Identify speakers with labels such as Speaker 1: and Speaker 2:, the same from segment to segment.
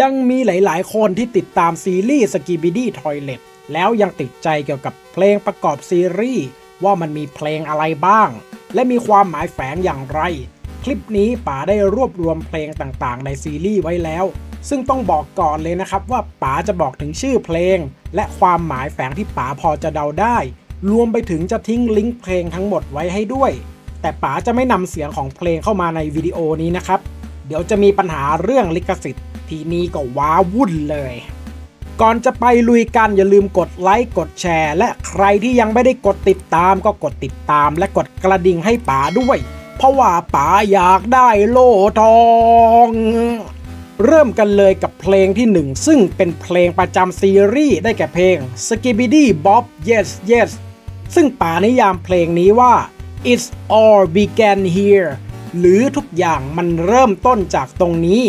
Speaker 1: ยังมีหลาย ๆ คนที่ติดตามซีรีส์สกีบิดี้ทอยเลตแล้วยังติดใจเกี่ยวกับเพลงประกอบซีรีส์ว่ามันมีเพลงอะไรบ้าง และมีความหมายแฝงอย่างไร คลิปนี้ป๋าได้รวบรวมเพลงต่างๆ ในซีรีส์ไว้แล้ว ซึ่งต้องบอกก่อนเลยนะครับว่าป๋าจะบอกถึงชื่อเพลง และความหมายแฝงที่ป๋าพอจะเดาได้ รวมไปถึงจะทิ้งลิงก์เพลงทั้งหมดไว้ให้ด้วย แต่ป๋าจะไม่นำเสียงของเพลงเข้ามาในวิดีโอนี้นะครับ เดี๋ยวจะมีปัญหาเรื่องลิขสิทธิ์ ทีนี้ก็ว้าวุ่นเลย ก่อนจะไปลุยกันอย่าลืมกดไลค์กดแชร์ และใครที่ยังไม่ได้กดติดตามก็กดติดตามและกดกระดิ่งให้ป๋าด้วย เพราะว่าป๋าอยากได้โล่ทอง เริ่มกันเลยกับเพลงที่หนึ่งซึ่งเป็นเพลงประจำซีรีส์ได้แก่เพลง Skibidi Bob Yes Yes ซึ่งป๋านิยามเพลงนี้ว่า It's all began here หรือทุกอย่างมันเริ่มต้นจากตรงนี้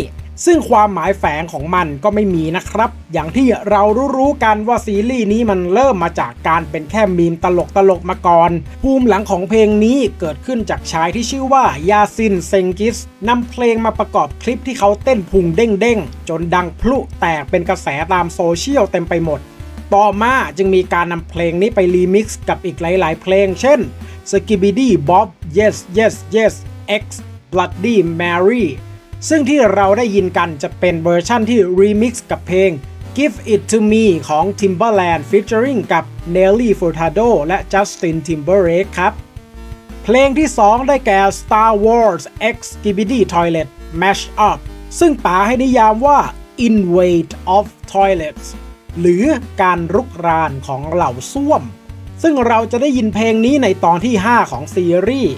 Speaker 1: ซึ่งความหมายแฝงของมันก็ไม่มีนะครับ อย่างที่เรารู้ๆกันว่าซีรีส์นี้มันเริ่มมาจากการเป็นแค่มีมตลกตลกมาก่อน ภูมิหลังของเพลงนี้เกิดขึ้นจากชายที่ชื่อว่ายาซินเซงกิสนำเพลงมาประกอบคลิปที่เขาเต้นพุงเด้งๆ จนดังพลุแตกเป็นกระแสตามโซเชียลเต็มไปหมด ต่อมาจึงมีการนำเพลงนี้ไปรีมิกซ์กับอีกหลายๆ เพลง เช่น Skibidi Bob Yes Yes Yes X Bloody Mary ซึ่งที่เราได้ยินกันจะเป็นเวอร์ชั่นที่รีมิกซ์กับเพลง Give It To Me ของ Timbaland featuring กับ Nelly Furtado และ Justin Timberlake ครับ เพลงที่ 2 ได้แก่ Star Wars X Skibidi Toilet Mashup ซึ่งป๋าให้นิยามว่า Invade of Toilets หรือการรุกรานของเหล่าส้วม ซึ่งเราจะได้ยินเพลงนี้ในตอนที่ 5 ของซีรีส์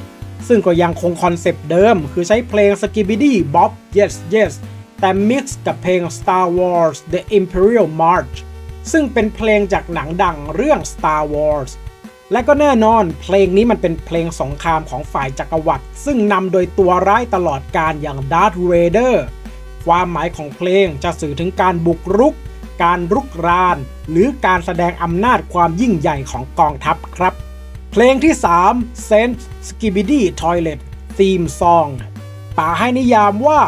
Speaker 1: ซึ่งก็ยังคงคอนเซปต์เดิม คือใช้เพลง Skibidi Bob Yes Yes แต่มิกซ์กับเพลง Star Wars The Imperial March ซึ่งเป็นเพลงจากหนังดังเรื่อง Star Wars และก็แน่นอนเพลงนี้มันเป็นเพลงสงครามของฝ่ายจักรวรรดิซึ่งนำโดยตัวร้ายตลอดการอย่าง Darth Vader ความหมายของเพลงจะสื่อถึงการบุกรุก การรุกราน หรือการแสดงอำนาจความยิ่งใหญ่ของกองทัพครับ ลงที่ 3 Saint Skibidi Toilet Theme Song ป่าให้นิยามว่า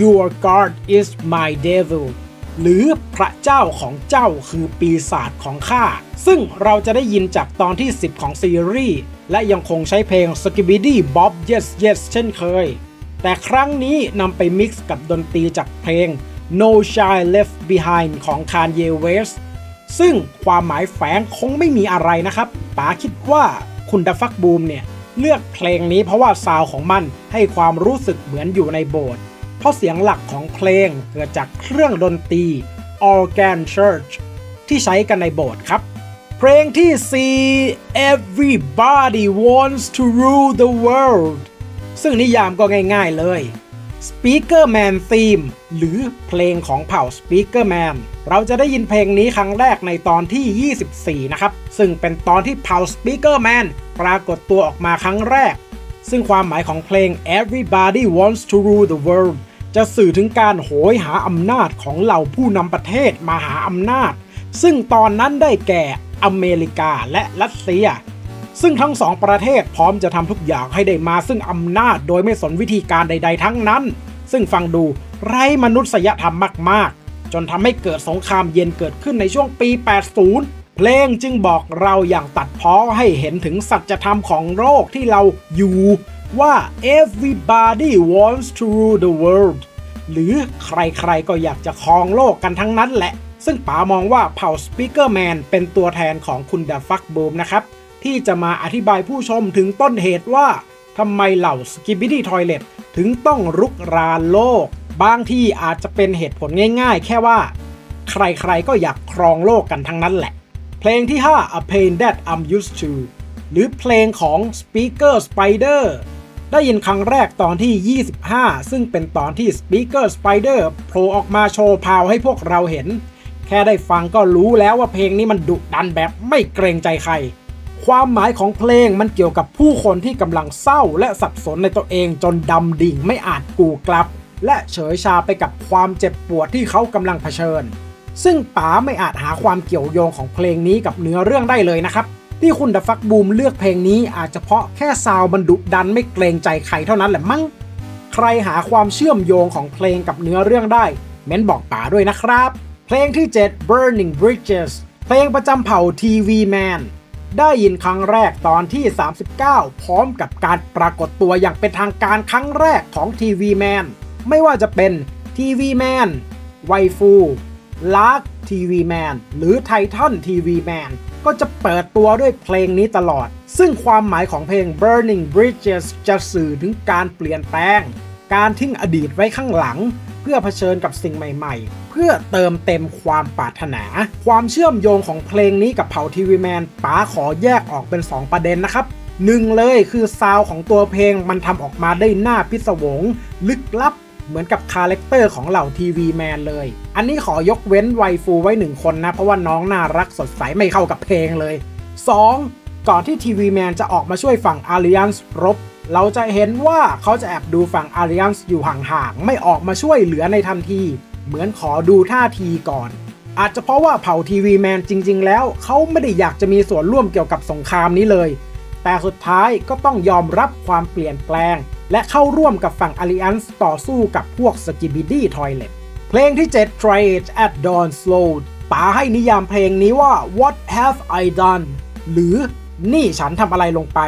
Speaker 1: Your God is my devil หรือพระเจ้าของเจ้าคือปีศาจของข้า ซึ่งเราจะได้ยินจากตอนที่ 10 ของซีรีส์ และยังคงใช้เพลง Skibidi Bob Yes Yes เช่นเคย แต่ครั้งนี้นำไปมิกซ์กับดนตรีจากเพลง No Child Left Behind ของ Kanye West ซึ่งความหมายแฝงคงไม่มีอะไรนะครับ ป๋าคิดว่าคุณดัฟักบูมเนี่ยเลือกเพลงนี้เพราะว่าซาวของมันให้ความรู้สึกเหมือนอยู่ในโบสถ์เพราะเสียงหลักของเพลงเกิดจากเครื่องดนตรี organ church ที่ใช้กันในโบสถ์ครับ เพลงที่ 4 Everybody wants to rule the world ซึ่งนิยามก็ง่ายๆเลย Speaker Man Theme หรือเพลงของเผ่า Speaker Man เราจะได้ยินเพลงนี้ครั้งแรกในตอนที่ 24 นะครับ ซึ่งเป็นตอนที่เผ่า Speaker Man ปรากฏตัวออกมาครั้งแรก ซึ่งความหมายของเพลง Everybody wants to rule the world จะสื่อถึงการโหยหาอำนาจของเหล่าผู้นำประเทศมาหาอำนาจ ซึ่งตอนนั้นได้แก่อเมริกาและรัสเซีย ซึ่งทั้งสองประเทศพร้อมจะทำทุกอย่างให้ได้มาซึ่งอำนาจโดยไม่สนวิธีการใด ๆ ทั้งนั้น ซึ่งฟังดูไร้มนุษยธรรมมาก ๆ จนทำให้เกิดสงครามเย็นเกิดขึ้นในช่วงปี 80 เพลงจึงบอกเราอย่างตัดพ้อให้เห็นถึงสัจธรรมของโลกที่เราอยู่ว่า everybody wants to rule the world หรือใครๆก็อยากจะครองโลกกันทั้งนั้นแหละ ซึ่งป๋ามองว่าเผ่า Speaker Man เป็นตัวแทนของคุณดาฟักบูมนะครับ ที่จะมาอธิบายผู้ชมถึงต้นเหตุว่าทำไมเหล่า Skibidi Toilet ถึงต้องรุกรานโลก บางที่อาจจะเป็นเหตุผลง่ายๆ แค่ว่า ใครๆก็อยากครองโลกกันทั้งนั้นแหละ เพลงที่ 5 A Pain That I'm Used to หรือเพลงของ Speaker Spider ได้ยินครั้งแรกตอนที่ 25 ซึ่งเป็นตอนที่ Speaker Spider โผล่ออกมาโชว์พาวให้พวกเราเห็น แค่ได้ฟังก็รู้แล้วว่าเพลงนี้มันดุดันแบบไม่เกรงใจใคร ความหมายของเพลงมันเกี่ยวกับผู้คนที่กำลังเศร้าและสับสนในตัวเองจนดำดิ่งไม่อาจกูกลับ และเฉยชาไปกับความเจ็บปวดที่เขากำลังเผชิญ ซึ่งป๋าไม่อาจหาความเกี่ยวโยงของเพลงนี้กับเนื้อเรื่องได้เลยนะครับ ที่คุณดฟักบูมเลือกเพลงนี้อาจจะเพราะแค่ซาวมันดุดันไม่เกรงใจใครเท่านั้นแหละมั้งใครหาความเชื่อมโยงของเพลงกับเนื้อเรื่องได้ เม้นบอกป๋าด้วยนะครับ เพลงที่ 7 Burning Bridges เพลงประจำเผ่า TV Man ได้ยินครั้งแรกตอนที่ 39 พร้อมกับการปรากฏตัวอย่างเป็นทางการครั้งแรกของ TV Man ไม่ว่าจะเป็น TV Man ไวฟูลาร์กทีวีแมนหรือไททันทีวีแมนก็จะเปิดตัวด้วยเพลงนี้ตลอด ซึ่งความหมายของเพลง Burning Bridges จะสื่อถึงการเปลี่ยนแปลง การทิ้งอดีตไว้ข้างหลัง เพื่อเผชิญกับสิ่งใหม่ ๆ เพื่อเติมเต็มความปรารถนา ความเชื่อมโยงของเพลงนี้กับเผ่าทีวีแมนป๋าขอแยกออกเป็น 2 ประเด็นนะครับหนึ่งเลยคือซาวของตัวเพลงมันทำออกมาได้น่าพิศวง ลึกลับเหมือนกับ character ของเหล่าทีวีแมนเลย อันนี้ขอยกเว้น waifu ไว้หนึ่งคนนะ เพราะว่าน้องน่ารักสดใสไม่เข้ากับเพลงเลย 2. ก่อนที่ทีวีแมนจะออกมาช่วยฝั่ง alliance รบ เราจะเห็นว่าเขาจะแอบดูฝั่งอาริยันส์อยู่ห่างๆ ไม่ออกมาช่วยเหลือในทันที เหมือนขอดูท่าทีก่อน อาจจะเพราะว่าเผ่าทีวีแมนจริง ๆ แล้วเขาไม่ได้อยากจะมีส่วนร่วมเกี่ยวกับสงครามนี้เลย แต่สุดท้ายก็ต้องยอมรับความเปลี่ยนแปลง และเข้าร่วมกับฝั่ง Alliance ต่อสู้กับพวก Skibidi Toilet เพลงที่ 7 Try It at Dawn Slow ป๋าให้นิยามเพลงนี้ว่า What have I done หรือนี่ฉันทำอะไรลงไป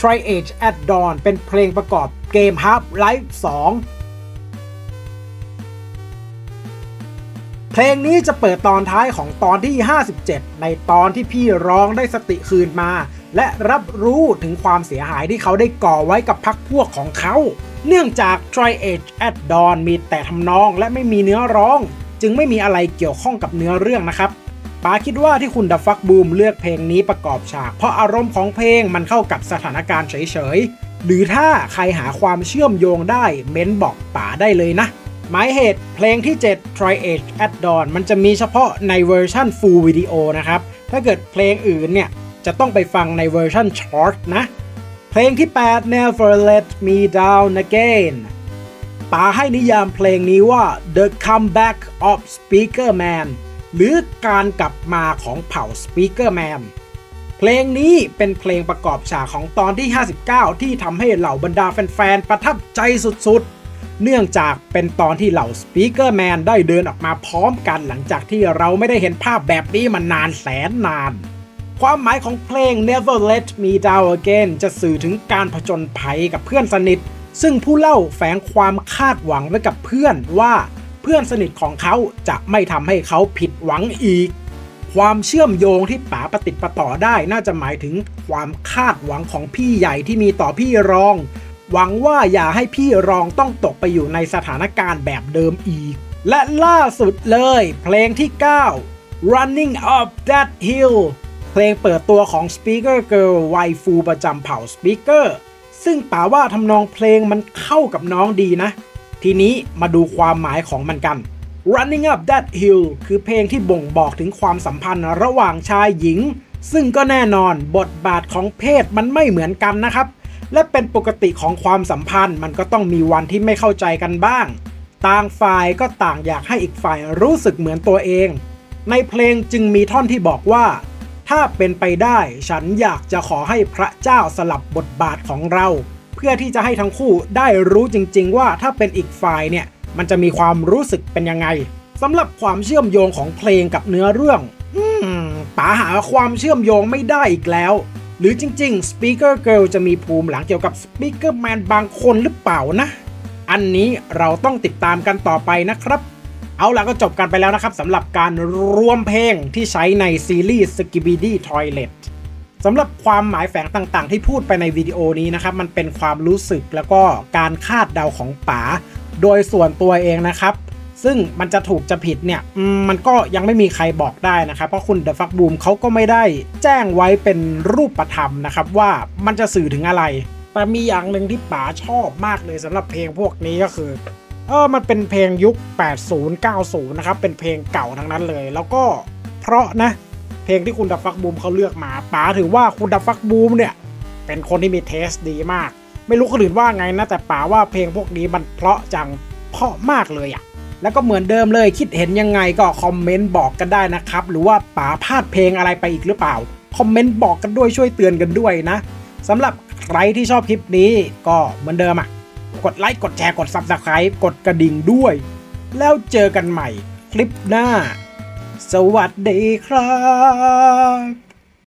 Speaker 1: Try It at Dawn เป็นเพลงประกอบเกม Half Life 2 เพลงนี้จะเปิดตอนท้ายของตอนที่ 57 ในตอนที่พี่ร้องได้สติคืนมา และรับรู้ถึงความเสียหายที่เขาได้ก่อไว้กับพักพวกของเขา เนื่องจาก Try Age at Dawn มีแต่ทำนองและไม่มีเนื้อร้อง จึงไม่มีอะไรเกี่ยวข้องกับเนื้อเรื่องนะครับป๋าคิดว่าที่คุณ DaFuq!?Boom! เลือกเพลงนี้ประกอบฉาก เพราะอารมณ์ของเพลงมันเข้ากับสถานการณ์เฉยๆ หรือถ้าใครหาความเชื่อมโยงได้เม้นบอกป๋าได้เลยนะ หมายเหตุเพลงที่ 7 Triage at Dawn มันจะมีเฉพาะในเวอร์ชัน full video นะครับ ถ้าเกิดเพลงอื่นเนี่ย จะต้องไปฟังในเวอร์ชัน short นะ เพลงที่ 8 Never Let Me Down Again ป๋าให้นิยามเพลงนี้ว่า The Comeback of Speaker Man หรือการกลับมาของเผ่า Speaker Man เพลงนี้เป็นเพลงประกอบฉากของตอนที่ 59 ที่ทำให้เหล่าบรรดาแฟนๆ ประทับใจสุดๆ เนื่องจากเป็นตอนที่เหล่า Speaker Man ได้เดินออกมาพร้อมกันหลังจากที่เราไม่ได้เห็นภาพแบบนี้มานานแสนนาน ความหมายของเพลง Never Let Me Down Again จะสื่อถึงการผจญภัยกับเพื่อนสนิท ซึ่งผู้เล่าแฝงความคาดหวังไว้กับเพื่อนว่าเพื่อนสนิทของเขาจะไม่ทำให้เขาผิดหวังอีก ความเชื่อมโยงที่ป๋าปฏิติดประต่อได้น่าจะหมายถึงความคาดหวังของพี่ใหญ่ที่มีต่อพี่รอง หวังว่าอย่าให้พี่รองต้องตกไปอยู่ในสถานการณ์แบบเดิมอีก และล่าสุดเลย เพลงที่ 9 Running Up That Hill เพลงเปิดตัวของ Speaker Girl ไวฟูประจำเผ่า Speaker ซึ่งป่าว่าทำนองเพลงมันเข้ากับน้องดีนะ ทีนี้มาดูความหมายของมันกัน Running Up That Hill คือเพลงที่บ่งบอกถึงความสัมพันธ์ระหว่างชายหญิง ซึ่งก็แน่นอนบทบาทของเพศมันไม่เหมือนกันนะครับ และเป็นปกติของความสัมพันธ์ มันก็ต้องมีวันที่ไม่เข้าใจกันบ้าง ต่างฝ่ายก็ต่างอยากให้อีกฝ่ายรู้สึกเหมือนตัวเอง ในเพลงจึงมีท่อนที่บอกว่า ถ้าเป็นไปได้ฉันอยากจะขอให้พระเจ้าสลับบทบาทของเรา เพื่อที่จะให้ทั้งคู่ได้รู้จริง ๆ ว่าถ้าเป็นอีกฝ่ายเนี่ยมันจะมีความรู้สึกเป็นยังไงสำหรับความเชื่อมโยงของเพลงกับเนื้อเรื่อง อืมป๋าหาความเชื่อมโยงไม่ได้อีกแล้ว หรือจริงๆ Speaker Girl จะมีภูมิหลังเกี่ยวกับ Speaker Man บางคนหรือเปล่านะ อันนี้เราต้องติดตามกันต่อไปนะครับ เอาล่ะก็จบกันไปแล้วนะครับสำหรับการรวมเพลงที่ใช้ในซีรีส์ Skibidi Toilet สำหรับความหมายแฝงต่างๆ ที่พูดไปในวิดีโอนี้นะครับมันเป็นความรู้สึกแล้วก็การคาดเดาของป๋าโดยส่วนตัวเองนะครับ ซึ่งมันจะถูกจะผิดเนี่ยมันก็ยังไม่มีใครบอกได้นะครับ เพราะคุณเดอะฟักบูมเขาก็ไม่ได้แจ้งไว้เป็นรูปธรรมนะครับว่ามันจะสื่อถึงอะไร แต่มีอย่างหนึ่งที่ป๋าชอบมากเลยสำหรับเพลงพวกนี้ก็คือเออมันเป็นเพลงยุค 80 90 นะครับ เป็นเพลงเก่าทั้งนั้นเลย แล้วก็เพราะนะ เพลงที่คุณดับฟักบูมเขาเลือกมาป๋าถือว่าคุณดับฟักบูมเนี่ย เป็นคนที่มีเทสดีมาก ไม่รู้คนอื่นว่าไงนะ แต่ป๋าว่าเพลงพวกนี้มันเพราะจังเพราะมากเลยอะ แล้วก็เหมือนเดิมเลยคิดเห็นยังไงก็คอมเมนต์บอกกันได้นะครับ หรือว่าป๋าพลาดเพลงอะไรไปอีกหรือเปล่า คอมเมนต์บอกกันด้วยช่วยเตือนกันด้วยนะสำหรับใครที่ชอบคลิปนี้ก็เหมือนเดิมอะกดไลค์กดแชร์กด Subscribe กดกระดิ่งด้วย แล้วเจอกันใหม่คลิปหน้า สวัสดีครับ